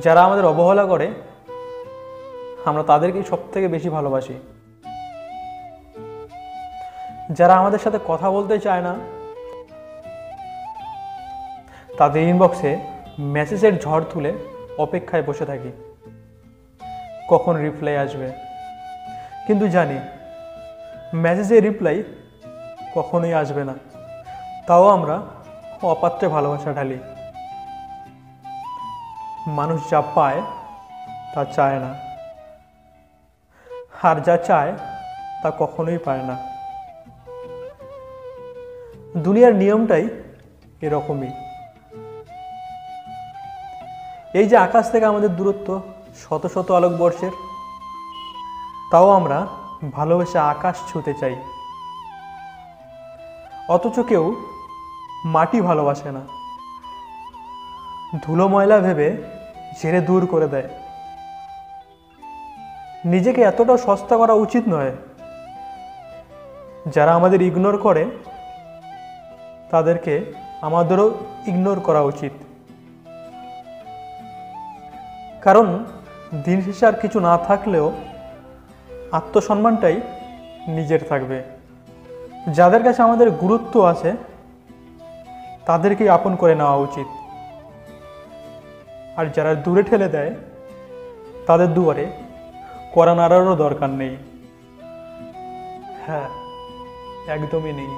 যারা আমাদের অবহেলা করে, আমরা তাদেরকেই সব থেকে বেশি ভালোবাসি। যারা আমাদের সাথে কথা বলতে চায় না, তাদের ইনবক্সে মেসেজের ঝড় তুলে অপেক্ষায় বসে থাকি। কখন রিপ্লাই আসবে? কিন্তু জানি মেসেজের রিপ্লাই কখনোই আসবে না। তাও আমরা অপাত্রে ভালোবাসা ঢালি। মানুষ যা পায়, তা চায় না। আর যা চায়, তা কখনোই পায় না। দুনিয়ার নিয়মটাই এরকমই। এই যে আকাশ থেকে আমাদের দূরত্ব শত শত আলোকবর্ষের তাও আমরা ভালোবেসে আকাশ ছুঁতে চাই। অথচ কেউ মাটি ভালোবাসে না। ধুলো ময়লা ভেবে ঝেড়ে দূর করে দেয়। নিজেকে এতটাও সস্তা করা উচিত নয়। যারা আমাদের ইগনোর করে, তাদেরকে আমাদেরও ইগনোর করা উচিত। কারণ দিন শেষে আর কিছু না থাকলেও আত্মসম্মানটাই নিজের থাকবে। যাদের কাছে আমাদের গুরুত্ব আছে, তাদেরকেই আপন করে নেওয়া উচিত। আর যারা দূরে ঠেলে দেয় তাদের দুয়ারে কড়া নাড়ারও দরকার নেই। হ্যাঁ একদমই নেই।